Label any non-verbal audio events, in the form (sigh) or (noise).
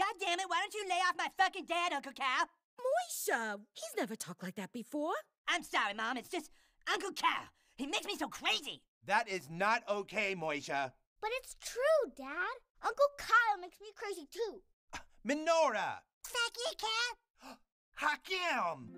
God damn it, why don't you lay off my fucking dad, Uncle Kyle? Moisha, he's never talked like that before. I'm sorry, Mom. It's just Uncle Kyle. He makes me so crazy. That is not okay, Moisha. But it's true, Dad. Uncle Kyle makes me crazy too. Minora! Fuck you, Kyle. (gasps) Hakim!